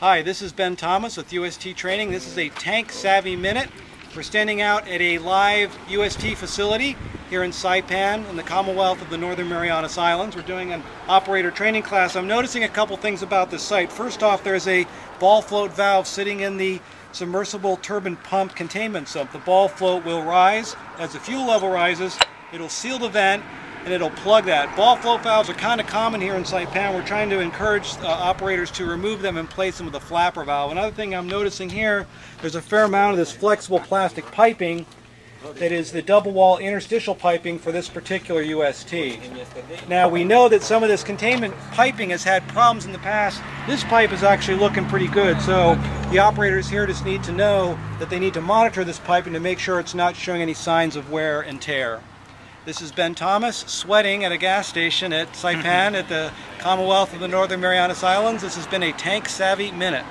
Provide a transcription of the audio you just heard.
Hi, this is Ben Thomas with UST Training. This is a Tank Savvy Minute. We're standing out at a live UST facility here in Saipan in the Commonwealth of the Northern Marianas Islands. We're doing an operator training class. I'm noticing a couple things about this site. First off, there's a ball float valve sitting in the submersible turbine pump containment sump. The ball float will rise as the fuel level rises. It'll seal the vent and it'll plug that. Ball float valves are kind of common here in Saipan. We're trying to encourage uh, operators to remove them and place them with a flapper valve. Another thing I'm noticing here, there's a fair amount of this flexible plastic piping that is the double wall interstitial piping for this particular UST. Now we know that some of this containment piping has had problems in the past. This pipe is actually looking pretty good, so the operators here just need to know that they need to monitor this piping to make sure it's not showing any signs of wear and tear. This is Ben Thomas sweating at a gas station at Saipan at the Commonwealth of the Northern Marianas Islands. This has been a Tank Savvy Minute.